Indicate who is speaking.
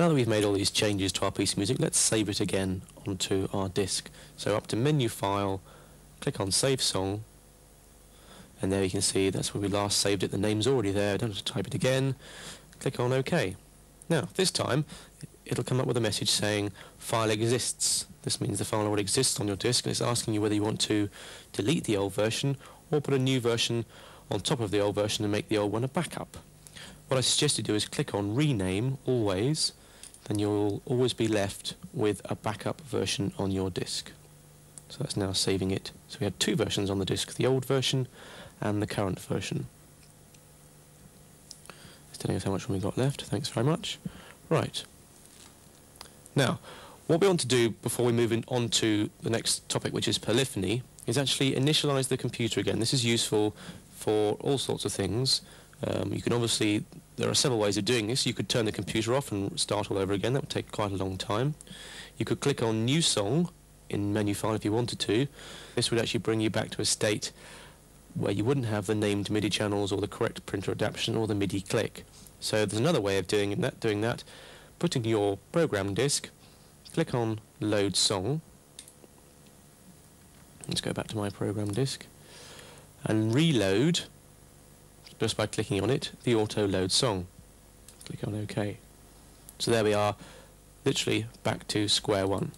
Speaker 1: Now that we've made all these changes to our piece of music, let's save it again onto our disk. So up to Menu File, click on Save Song, and there you can see that's where we last saved it. The name's already there. I don't have to type it again. Click on OK. Now, this time, it'll come up with a message saying file exists. This means the file already exists on your disk and it's asking you whether you want to delete the old version or put a new version on top of the old version and make the old one a backup. What I suggest you do is click on rename always, then you'll always be left with a backup version on your disk. So that's now saving it. So we have two versions on the disk, the old version and the current version. It's telling us how much we've got left. Thanks very much. Right. Now, what we want to do before we move on to the next topic, which is polyphony, is actually initialize the computer again. This is useful for all sorts of things. Um, you can obviously, there are several ways of doing this. You could turn the computer off and start all over again. That would take quite a long time. You could click on New Song in menu file if you wanted to. This would actually bring you back to a state where you wouldn't have the named MIDI channels or the correct printer adaptation or the MIDI click. So there's another way of doing that, doing that. Putting your program disk, click on Load Song. Let's go back to my program disk. And reload, just by clicking on it, the auto load song. Click on OK. So there we are, literally back to square one.